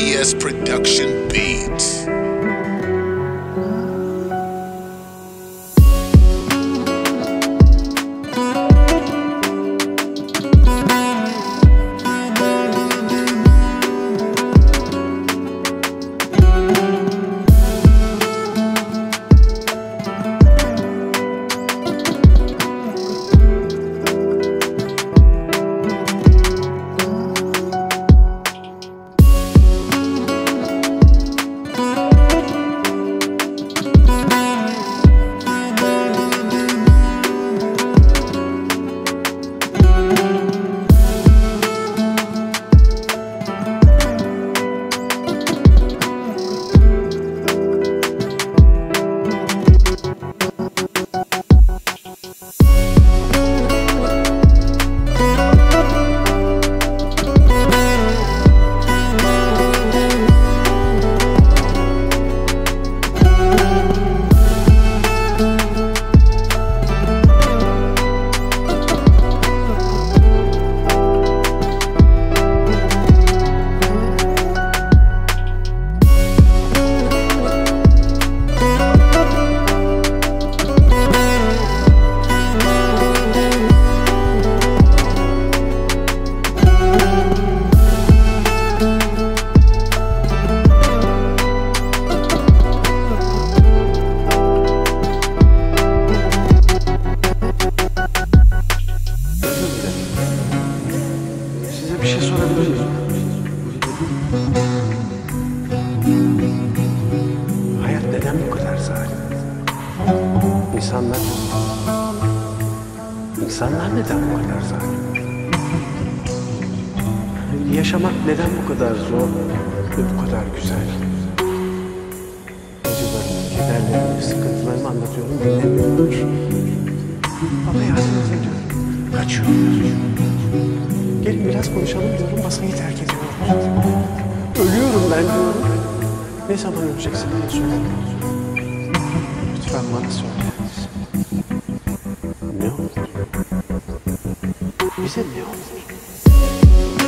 BS Production Beat. İnsanlar... İnsanlar neden bu kadar zalim? Yaşamak neden bu kadar zor ve bu kadar güzel? Acılarımı, kederlerimi, sıkıntılarımı anlatıyorum, dinlemiyorlar. Ama yardım ediyorum. Kaçıyorlar. Gelin biraz konuşalım diyorum, masayı terk ediyorlar. Ölüyorum ben diyorum. Ne zaman öleceksin diye soruyorum. Lütfen bana söyle. No. You said no.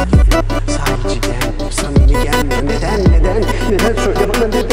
Sahici gel, samimi gel Neden, neden, neden söyle bana neden